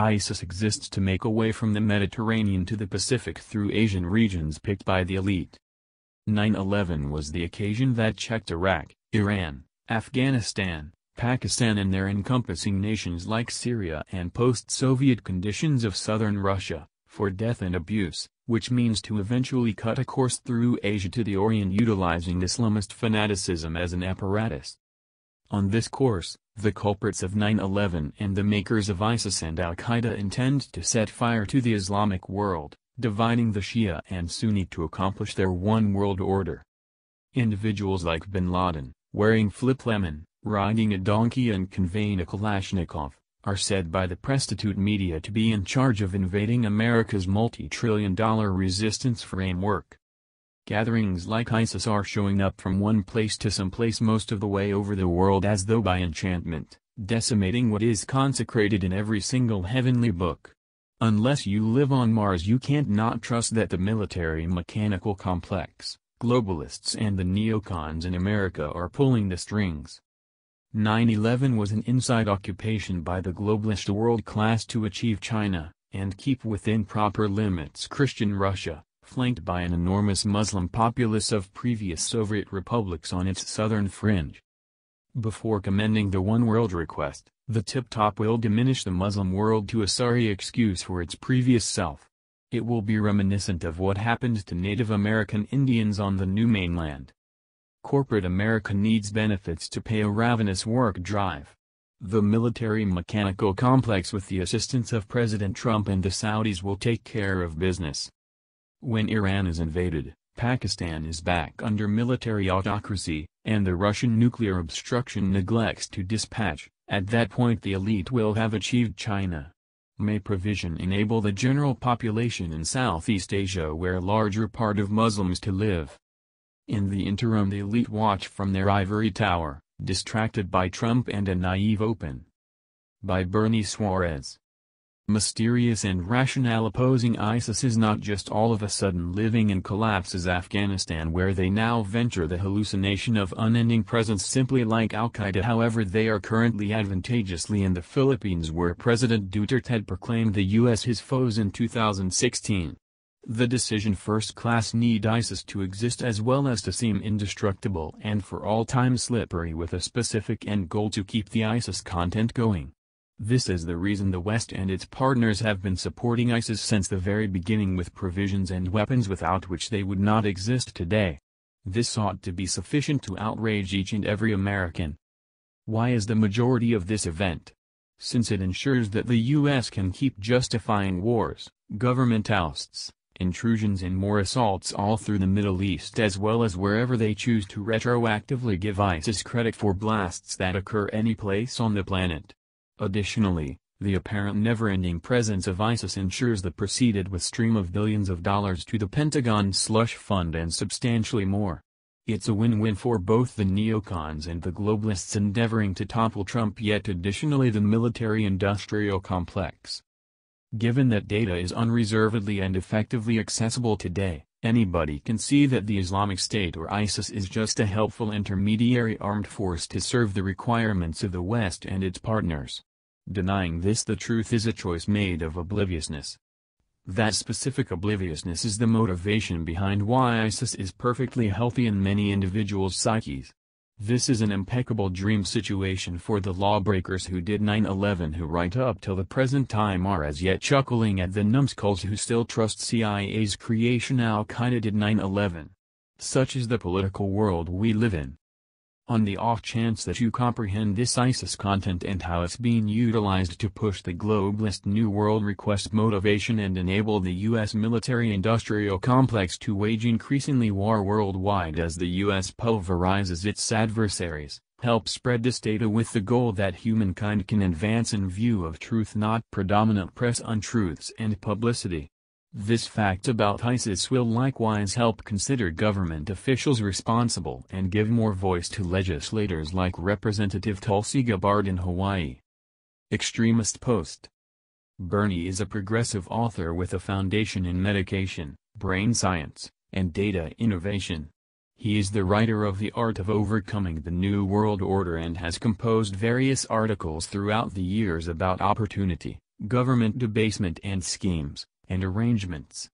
ISIS exists to make a way from the Mediterranean to the Pacific through Asian regions picked by the elite. 9-11 was the occasion that checked Iraq, Iran, Afghanistan, Pakistan and their encompassing nations like Syria and post-Soviet conditions of southern Russia, for death and abuse, which means to eventually cut a course through Asia to the Orient utilizing Islamist fanaticism as an apparatus. On this course, the culprits of 9-11 and the makers of ISIS and Al-Qaeda intend to set fire to the Islamic world, dividing the Shia and Sunni to accomplish their one world order. Individuals like bin Laden, wearing flip lemon, riding a donkey and conveying a Kalashnikov, are said by the prostitute media to be in charge of invading America's multi-trillion dollar resistance framework. Gatherings like ISIS are showing up from one place to some place most of the way over the world as though by enchantment, decimating what is consecrated in every single heavenly book. Unless you live on Mars you can't not trust that the military-mechanical complex, globalists and the neocons in America are pulling the strings. 9-11 was an inside occupation by the globalist world class to achieve China, and keep within proper limits Christian Russia flanked by an enormous Muslim populace of previous Soviet republics on its southern fringe. Before commending the One World request, the tip-top will diminish the Muslim world to a sorry excuse for its previous self. It will be reminiscent of what happened to Native American Indians on the new mainland. Corporate America needs benefits to pay a ravenous work drive. The military-mechanical complex with the assistance of President Trump and the Saudis will take care of business. When Iran is invaded, Pakistan is back under military autocracy, and the Russian nuclear obstruction neglects to dispatch, at that point the elite will have achieved China. May provision enable the general population in Southeast Asia where a larger part of Muslims to live. In the interim the elite watch from their ivory tower, distracted by Trump and a naive open. By Bernie Suarez mysterious and rationale opposing ISIS is not just all of a sudden living in collapses Afghanistan where they now venture the hallucination of unending presence simply like Al-Qaeda however they are currently advantageously in the Philippines where President Duterte had proclaimed the U.S. his foes in 2016. The decision first class need ISIS to exist as well as to seem indestructible and for all time slippery with a specific end goal to keep the ISIS content going. This is the reason the West and its partners have been supporting ISIS since the very beginning with provisions and weapons without which they would not exist today. This ought to be sufficient to outrage each and every American. Why is the majority of this event? Since it ensures that the U.S. can keep justifying wars, government ousts, intrusions and more assaults all through the Middle East as well as wherever they choose to retroactively give ISIS credit for blasts that occur any place on the planet. Additionally, the apparent never-ending presence of ISIS ensures the proceeded with stream of billions of dollars to the Pentagon slush fund and substantially more. It's a win-win for both the neocons and the globalists endeavoring to topple Trump yet additionally the military-industrial complex. Given that data is unreservedly and effectively accessible today, anybody can see that the Islamic State or ISIS is just a helpful intermediary armed force to serve the requirements of the West and its partners. Denying this the truth is a choice made of obliviousness. That specific obliviousness is the motivation behind why ISIS is perfectly healthy in many individuals' psyches. This is an impeccable dream situation for the lawbreakers who did 9-11 who right up till the present time are as yet chuckling at the numbskulls who still trust CIA's creation Al-Qaeda did 9-11. Such is the political world we live in. On the off chance that you comprehend this ISIS content and how it's being utilized to push the globalist New World request motivation and enable the U.S. military-industrial complex to wage increasingly war worldwide as the U.S. pulverizes its adversaries, help spread this data with the goal that humankind can advance in view of truth not predominant press untruths and publicity. This fact about ISIS will likewise help consider government officials responsible and give more voice to legislators like Representative Tulsi Gabbard in Hawaii. Extremist Post Bernie is a progressive author with a foundation in medication, brain science, and data innovation. He is the writer of The Art of Overcoming the New World Order and has composed various articles throughout the years about opportunity, government debasement and schemes, and arrangements,